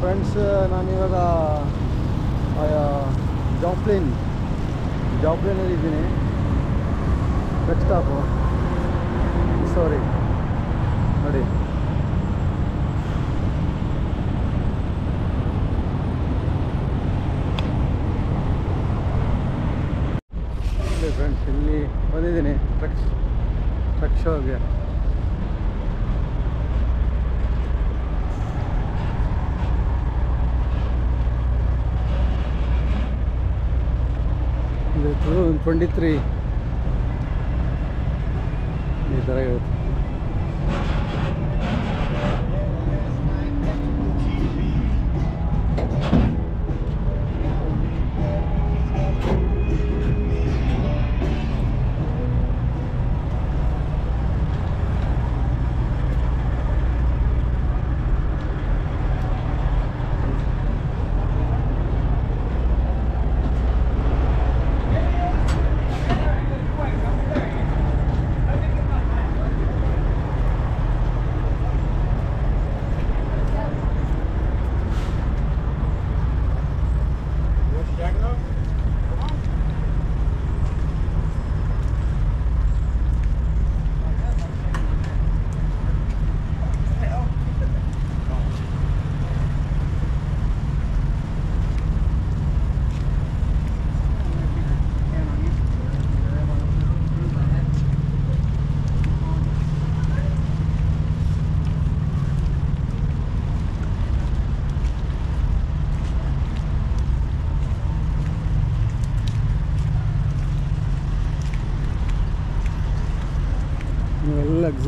Friends ನಾನಿವಾಗ ಜಾಪ್ಲಿನ್ ಜಾಪ್ಲಿನಲ್ಲಿ ಇದ್ದೀನಿ. Bus stop ಸಾರಿ ನೋಡಿ. ಫ್ರೆಂಡ್ಸ್ ಇಲ್ಲಿ ಬಂದಿದ್ದೀನಿ. ಟ್ರಕ್ ಟ್ರಕ್ ಶೋಗೆ ಇದು ಟ್ವೆಂಟಿ ತ್ರೀ ಈ ಥರ ಇರುತ್ತೆ.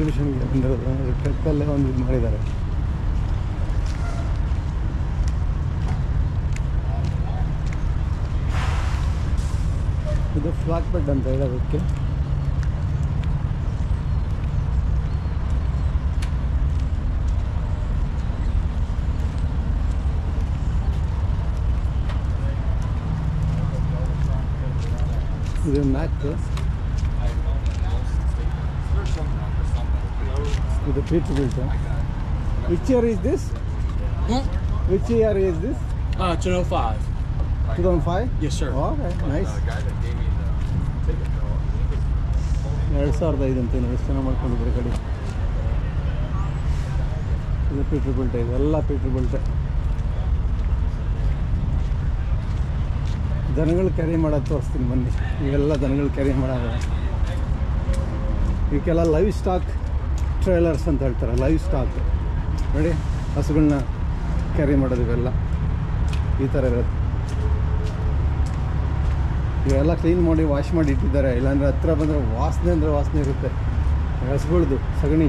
ಎಕ್ಸಿಬಿಷನ್ಗೆ ಬಂದಿರೋದು ಟ್ರಕ್ಕಲ್ಲೇ ಒಂದು ಇದು ಮಾಡಿದ್ದಾರೆ ಇದು ಫ್ಲಾಟ್ ಬೆಡ್ ಅಂತ ಹೇಳೋದಕ್ಕೆ ಇದು ಮ್ಯಾಕ್ ಇದು Peterbilt which year is this which year is this Uh, 205. Two thousand five Yes, sir. Okay nice ಎರಡು ಸಾವಿರದ ಐದು ಅಂತ ಎಷ್ಟು ಚೆನ್ನಾಗಿ ಮಾಡ್ಕೊಂಡಿದ್ದಾರೆ ಕಡೆ? ಇದು ಪೀಟ್ರ್ ಬಿಲ್ಟೆ ಇದೆಲ್ಲ ಪೀಟ್ರ್ ಬಿಲ್ಟೆ. ದನಗಳು ಕ್ಯಾರಿ ಮಾಡೋದು ತೋರಿಸ್ತೀನಿ ಬನ್ನಿ. ಇವೆಲ್ಲ ದನಗಳು ಕ್ಯಾರಿ ಮಾಡೋದು ಇವಕ್ಕೆಲ್ಲ ಲೈವ್ ಸ್ಟಾಕ್. ಟ್ರೇಲರ್ಸ್ ಅಂತ ಹೇಳ್ತಾರೆ ಲೈವ್ ಸ್ಟಾಕ್ ನೋಡಿ ಹಸುಗಳನ್ನ ಕ್ಯಾರಿ ಮಾಡೋದು ಇವೆಲ್ಲ. ಈ ಥರ ಇರುತ್ತೆ ಇವೆಲ್ಲ ಕ್ಲೀನ್ ಮಾಡಿ ವಾಶ್ ಮಾಡಿ ಇಟ್ಟಿದ್ದಾರೆ. ಇಲ್ಲಾಂದರೆ ಹತ್ರ ಬಂದರೆ ವಾಸನೆ ಅಂದರೆ ವಾಸನೆ ಇರುತ್ತೆ. ಹಸುಗಳ್ದು, ಸಗಣಿ.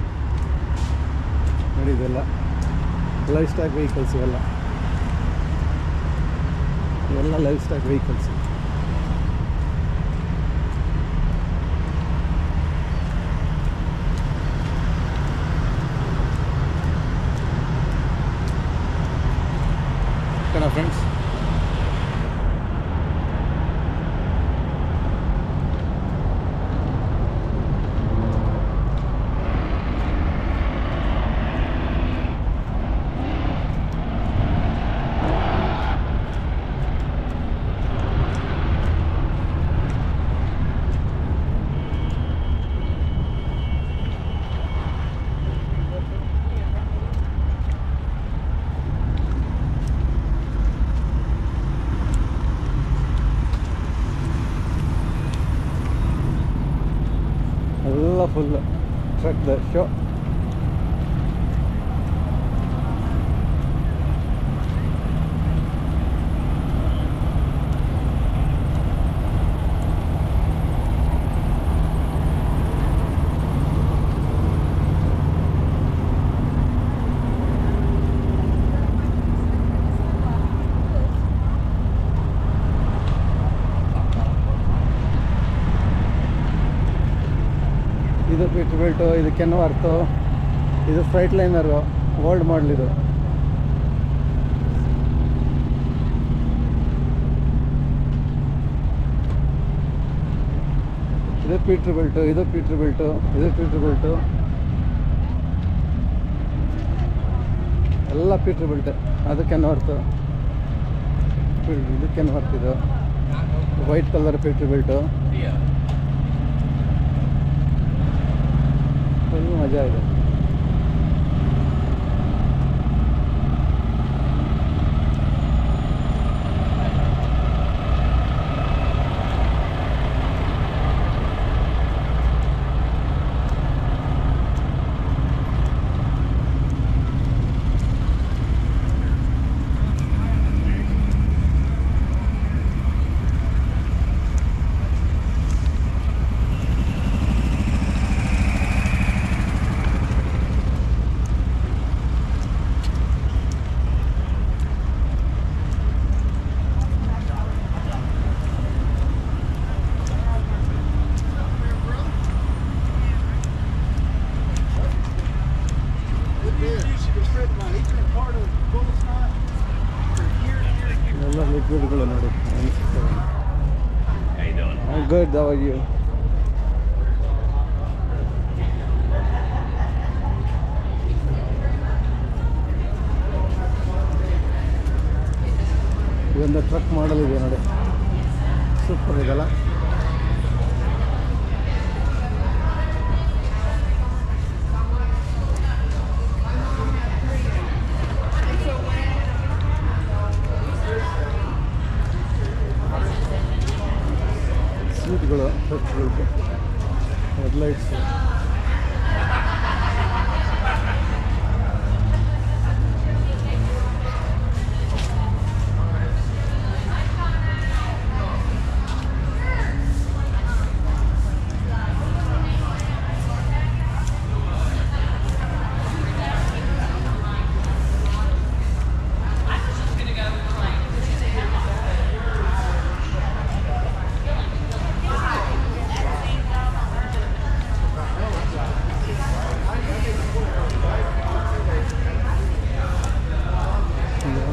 ನೋಡಿ ಇದೆಲ್ಲ. ಲೈಫ್ ಸ್ಟಾಕ್ ವೆಹಿಕಲ್ಸ್ ಇವೆಲ್ಲ. ಇವೆಲ್ಲ ಲೈವ್ ಸ್ಟಾಕ್ ವೆಹಿಕಲ್ಸ್ ಎಲ್ಲ ಫುಲ್ ಟ್ರಕ್ ಶೋ ಇದು ಪೀಟ್ ಬೆಲ್ಟು ಇದು ಇದು ಫ್ರೈಟ್ ಲೈನರು, ಓಲ್ಡ್ ಮಾಡಲ್ ಇದು. ಪೀಟ್ರ್ ಬೆಲ್ಟು, ಇದು ಪೀಟ್ರ್ ಬೆಲ್ಟು, ಇದು ಪೀಟ್ರ್ ಬೆಲ್ಟು. ಎಲ್ಲ ಪೀಟ್ರ್ ಬೆಲ್ಟ್, ಅದು ವರ್ತು ಇದು ವರ್ತ್ ಇದು. White colour Peterbilt. मज़ा आएगा। ಎಲ್ಲ ನೋಡಿ. ಗುಡ್ ಅವಾಗ ಯು ಇದೊಂದು ಟ್ರಕ್ ಮಾಡಲ್ ಇದೆ ನೋಡಿ. ಸೂಪರ್ ಇದೆಲ್ಲ.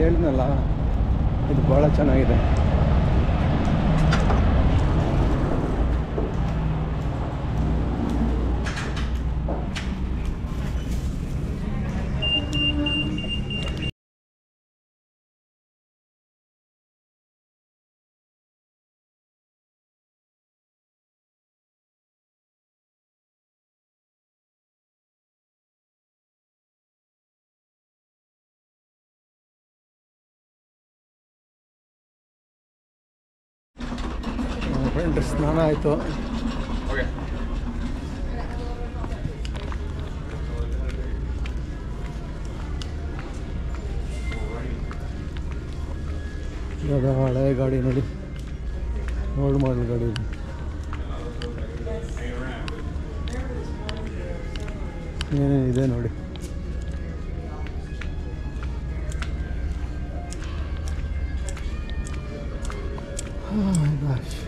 ಹೇಳಿದ್ನಲ್ಲ ಇದು ಭಾಳ ಚೆನ್ನಾಗಿದೆ. ಫ್ರೆಂಡ್ ಸ್ನಾನ ಆಯಿತು. ಇವಾಗ ಹಳೆ ಗಾಡಿ ನೋಡಿ ಓಲ್ಡ್ ಮಾಡಲ್ ಗಾಡಿ ಏನೇನು ಏನೇನಿದೆ ನೋಡಿ Oh my gosh.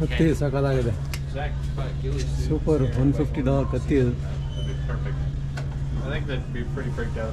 ಕತ್ತಿ ಸಖತ್ತಾಗಿದೆ Zach, fuck, you was super one fifty dollar ಕತ್ತಿ ಇದು That'd be perfect. I think that'd be pretty freaked out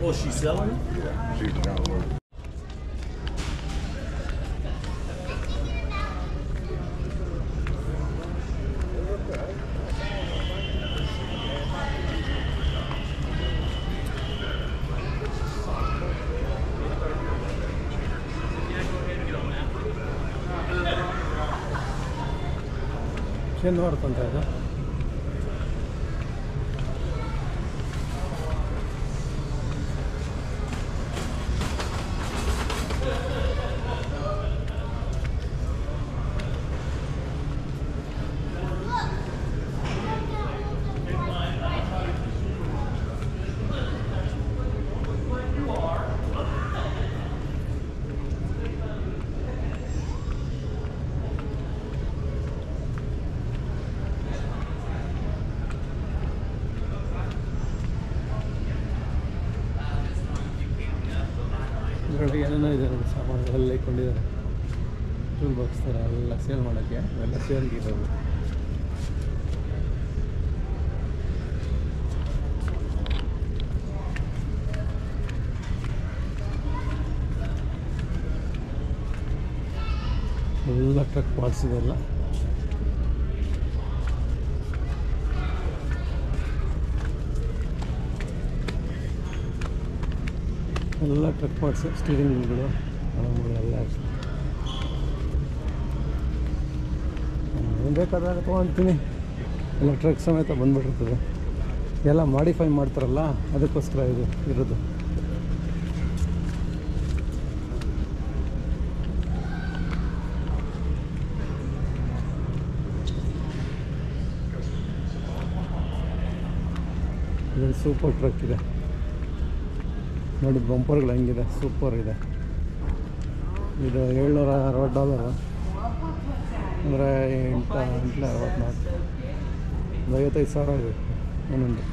oh, she's selling? ಶನಿವಾರ ಅಂತ ಇದು ಇದರೊಳಗೆ ಏನೇನೋ ಇದೆ ನೋಡಿ ಸಾಮಾನುಗಳೆಲ್ಲ ಇಟ್ಕೊಂಡಿದ್ದಾರೆ ಟೂಲ್ ಬಾಕ್ಸ್ ಥರ ಎಲ್ಲ ಸೇಲ್ ಮಾಡೋಕ್ಕೆ, ಎಲ್ಲ ಸೇಲ್ಗೆ ಇರೋದು. ಎಲ್ಲ ಟ್ರಕ್ ಪಾರ್ಟ್ಸ್ ಇದೆಲ್ಲ. ಎಲ್ಲ ಟ್ರಕ್ ಪಾರ್ಟ್ಸ್ ಸ್ಟೀರಿಂಗ್ ವೀಲ್ಗಳು ಎಲ್ಲ ಏನು ಬೇಕಾದಾಗ ತೊಗೊಳ್ತೀನಿ ಎಲ್ಲ ಟ್ರಕ್ ಸಮೇತ ಬಂದುಬಿಟ್ಟಿರ್ತದೆ. ಎಲ್ಲ ಮಾಡಿಫೈ ಮಾಡ್ತಾರಲ್ಲ, ಅದಕ್ಕೋಸ್ಕರ ಇದು ಇರೋದು. ಇದೊಂದು ಸೂಪರ್ ಟ್ರಕ್ ಇದೆ. ನೋಡಿ ಬಂಪರ್ಗಳು ಹೆಂಗಿದೆ, ಸೂಪರ್ ಇದೆ. ಇದು ಏಳ್ನೂರ ಅರವತ್ತು ಡಾಲರು. ಅಂದರೆ ಎಂಟು ಎಂಟನೇ ಅರವತ್ತ್ನಾಲ್ಕು ಐವತ್ತೈದು ಸಾವಿರ ಇದೆ, ಒಂದೊಂದು.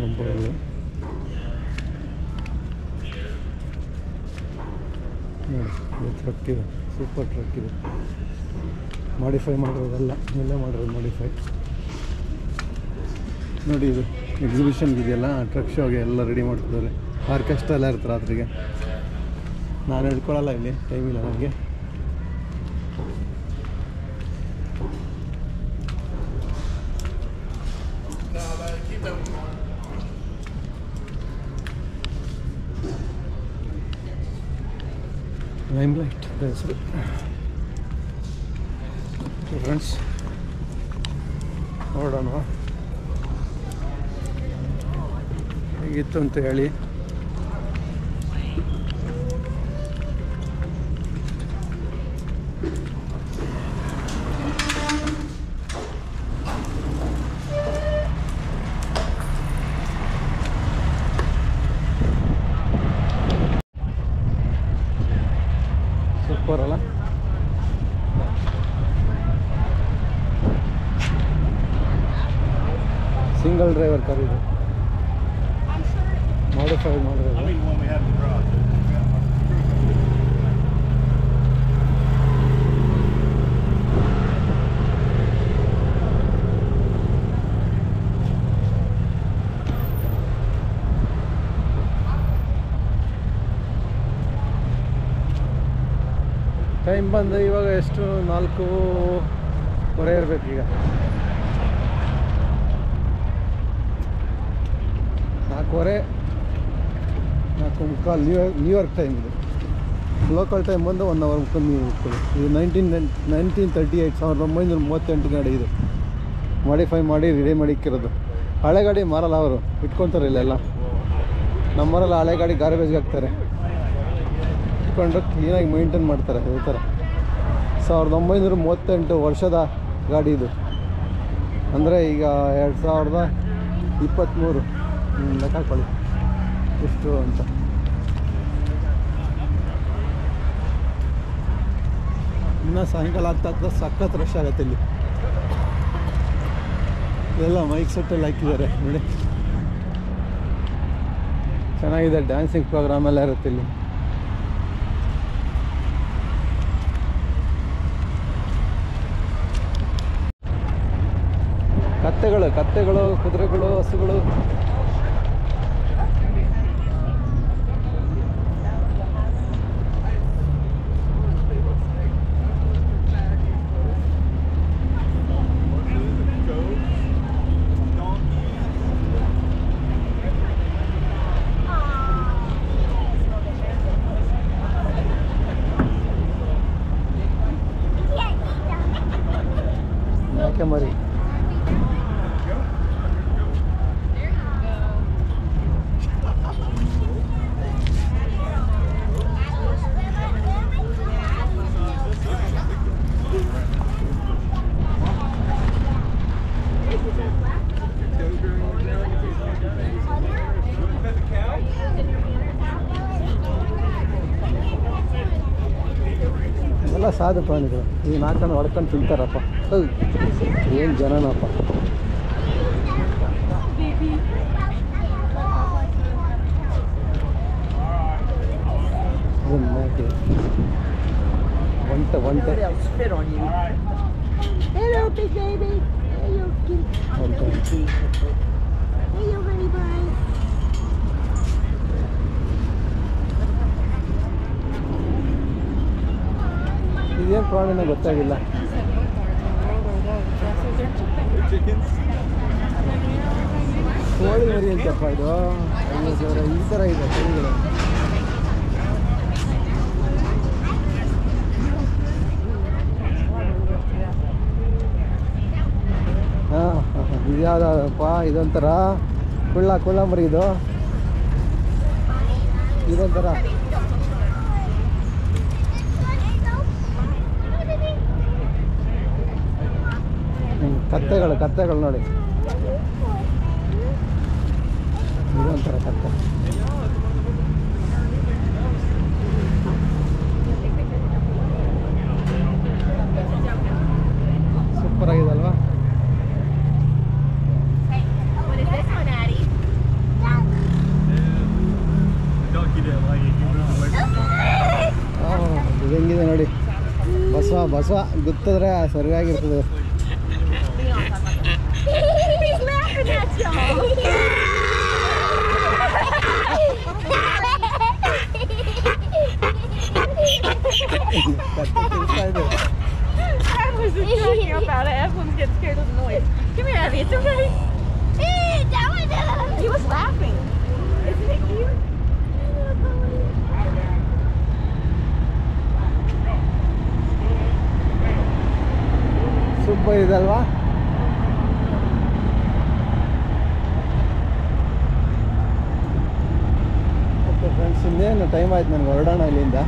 ಬಂಪರ್ಗಳು. ನೋಡಿ ಟ್ರಕ್ ಇದೆ, ಸೂಪರ್ ಟ್ರಕ್ ಇದೆ. ಮಾಡಿಫೈ ಮಾಡಿರೋದಲ್ಲ, ಇಲ್ಲೇ ಮಾಡಿರೋದು ಮಾಡಿಫೈ ನೋಡಿ ಇದು ಎಕ್ಸಿಬಿಷನ್ಗೆ ಇದೆಯಲ್ಲ ಟ್ರಕ್ ಶೋಗೆ ಎಲ್ಲ ರೆಡಿ ಮಾಡ್ತಿದ್ದಾರೆ. ಆರ್ಕೆಸ್ಟ್ರಾ ಎಲ್ಲ ಇರ್ತಾರೆ ರಾತ್ರಿಗೆ. ನಾನು ಹಿಡ್ಕೊಳ್ಳಲ್ಲ ಇಲ್ಲಿ ಟೈಮ್ ಇಲ್ಲ ನನಗೆ. ಲೈಮ್ ಲೈಟ್ ಫ್ರೆಂಡ್ಸ್ ನೋಡೋಣ. ಹೇಗಿತ್ತು ಅಂತ ಹೇಳಿ ಟೈಮ್ ಬಂದು ಇವಾಗ ಎಷ್ಟು? ನಾಲ್ಕೂವರೆ ಇರಬೇಕು ಈಗ. ನಾಲ್ಕೂವರೆ ನಾಲ್ಕು ಮುಕ್ಕಾಲು ನ್ಯೂ ನ್ಯೂಯಾರ್ಕ್ ಟೈಮ್ ಇದು. ಲೋಕಲ್ ಟೈಮ್ ಬಂದು ಒನ್ ಅವರ್ ಕಮ್ಮಿ ನೀವು ಇದು ನೈನ್ಟೀನ್ ನೈನ್ಟೀನ್ ತರ್ಟಿ ಏಯ್ಟ್ ಸಾವಿರದ ಒಂಬೈನೂರ ಮೂವತ್ತೆಂಟು ಗಾಡಿ ಇದು. ಮಾಡಿಫೈ ಮಾಡಿ ರೆಡಿ ಮಾಡಿಕ್ಕಿರೋದು ಹಳೆ ಗಾಡಿ ಮಾರಲ್ಲ ಅವರು. ಇಟ್ಕೊತಾರೆ ಇಲ್ಲೆಲ್ಲ. ನಮ್ಮವರೆಲ್ಲ ಹಳೆ ಗಾಡಿ ಗಾರ್ಬೇಜ್ಗೆ ಹಾಕ್ತಾರೆ. ಇಟ್ಕೊಂಡು ಕ್ಲೀನಾಗಿ ಮೇಂಟೈನ್ ಮಾಡ್ತಾರೆ ಈ ಥರ ಸಾವಿರದ ಒಂಬೈನೂರ ಮೂವತ್ತೆಂಟು ವರ್ಷದ ಗಾಡಿ ಇದು. ಅಂದರೆ ಈಗ ಎರಡು ಸಾವಿರದ ಇಪ್ಪತ್ತ್ಮೂರು. ಲೆಕ್ಕ ಹಾಕೊಳ್ಳಿ ಎಷ್ಟು ಅಂತ. ಇನ್ನು ಸಾಯಂಕಾಲ ಆಗ್ತಾ ಆಗ್ತಾ ಸಖತ್ ರಶ್ ಆಗುತ್ತೆ ಇಲ್ಲಿ. ಎಲ್ಲ ಮೈಕ್ ಸೆಟ್ಟಲ್ಲಿ ಹಾಕಿದ್ದಾರೆ, ನೋಡಿ. ಚೆನ್ನಾಗಿದೆ ಡ್ಯಾನ್ಸಿಂಗ್ ಪ್ರೋಗ್ರಾಮ್ ಎಲ್ಲ ಇರುತ್ತೆ ಇಲ್ಲಿ. ಕತ್ತೆಗಳು ಕತ್ತೆಗಳು ಕುದುರೆಗಳು ಹಸುಗಳು ಸಾಧು ಪ್ರಾಣಿಗಳು ಈ ನಾಲ್ಕನ್ನು ಹೊಡ್ಕೊಂಡು ತಿಂತಾರಪ್ಪ ಏನು ಜನನಪ್ಪ ಇದು ಮೇಕೆ. ಒಂಟೆ ಒಂಟೆ They'll spit on you. Hello, big baby. Hey, you cute. ಒಂಟೆ Hey, you honey ಇದೇನು ಪ್ರಾಣಿನ ಗೊತ್ತಾಗಿಲ್ಲ. ಕೋಳಿ ಮರಿ ಅಂತಪ್ಪ ಇದು. ಈ ಥರ ಇದೆ ಕೋಳಿಗಳು. ಹಾಂ ಇದ್ಯಾವ್ದಪ್ಪ ಇದೊಂಥರ ಕುಳ್ಳ ಕುಳ್ಳ ಮರಿ ಇದು. ಇದೊಂಥರ. ಕತ್ತೆಗಳು ಕತ್ತೆಗಳು ನೋಡಿ. ಇದೊಂಥರ ಕತ್ತೆ. ಸೂಪರ್ ಆಗಿದೆ ಅಲ್ವಾ ಬಡದಸ್ ನೋಡಿ. ಬಸವ ಬಸವ ಗುತ್ತದರೆ ಸರಿಯಾಗಿ ಇರುತ್ತೆ I was just joking about it. Everyone's gets scared of the noise. Come here, Abby. It's okay. He was laughing. Isn't it cute? Super, Dalva. ಇನ್ನೇನು ಟೈಮ್ ಆಯ್ತು ನನಗೆ ಹೊರಡೋಣ ಇಲ್ಲಿಂದ.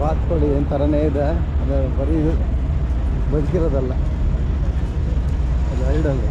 ಬಾತ್ಕೋಳಿ ಏನು ಥರನೇ ಇದೆ. ಅದು ಬರೀ ಬದುಕಿರೋದಲ್ಲ ಅದು ಹರಡೋದು